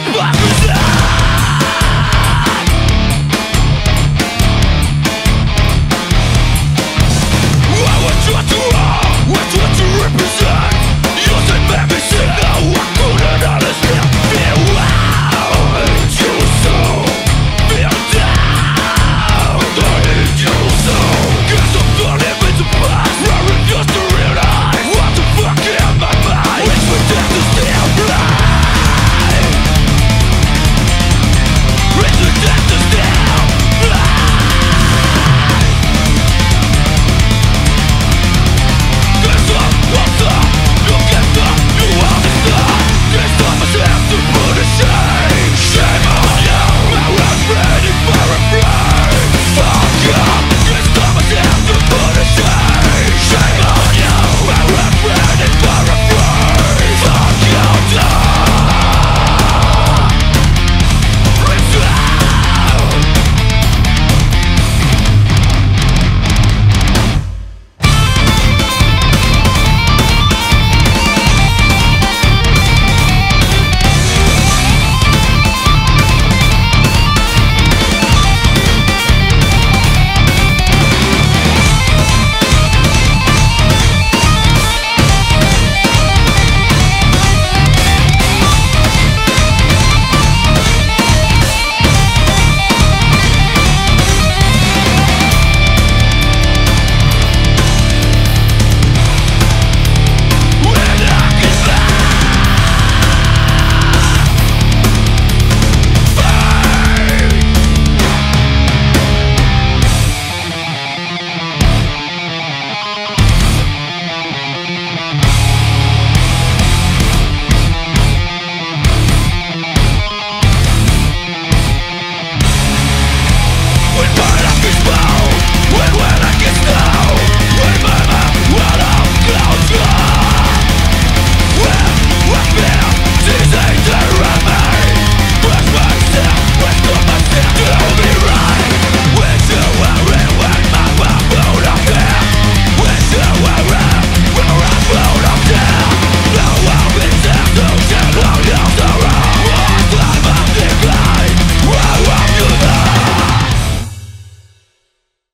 Fuck!